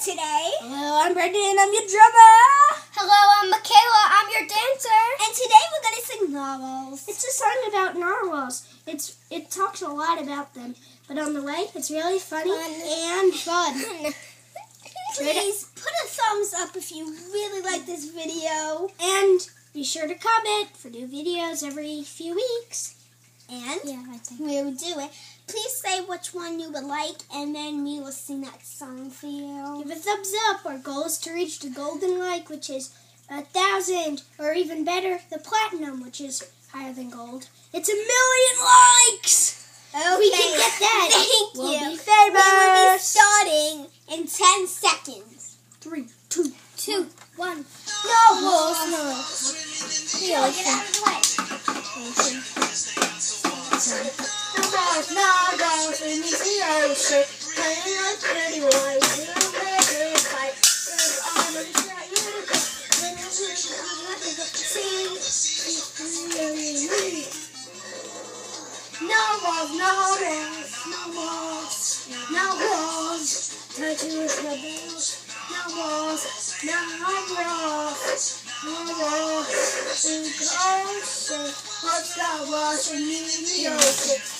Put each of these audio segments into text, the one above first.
today. Hello, I'm Brendan and I'm your drummer. Hello, I'm Michaela. I'm your dancer. And today we're gonna sing narwhals. It's a song about narwhals. It's it talks a lot about them, but on the way, it's really funny Fun. and fun. Please put a thumbs up if you really like this video. And be sure to comment for new videos every few weeks. And Yeah, we will do it. Please say which one you would like, and then we will sing that song for you. Give a thumbs up. Our goal is to reach the golden like, which is a thousand, or even better, the platinum, which is higher than gold. It's a million likes. Okay. We can get that. Thank We'll you. be We will be starting in 10 seconds. Three, two, Two, one. Narwhals. Go, get out of Narwhals, narwhals in the ocean, playing like pretty boys. Little baby fight. With arms that you go. When you sing, sing. Narwhals, narwhals, narwhals, narwhals. Touching with the bells. Narwhals, narwhals, narwhals. In the ocean, what's that washing in the ocean?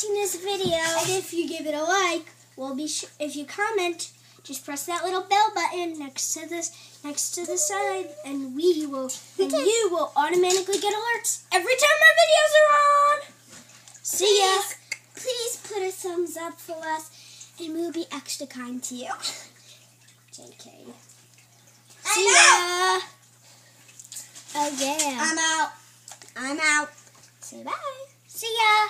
watching this video. And if you give it a like, we'll be sh- if you comment, just press that little bell button next to this next to the side, and we will and you will automatically get alerts every time our videos are on. See ya. Please, please put a thumbs up for us, and we'll be extra kind to you. JK. See ya. Oh yeah. I'm out. I'm out. Say bye. See ya.